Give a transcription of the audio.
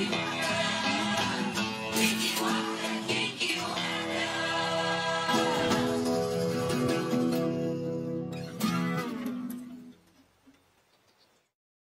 you.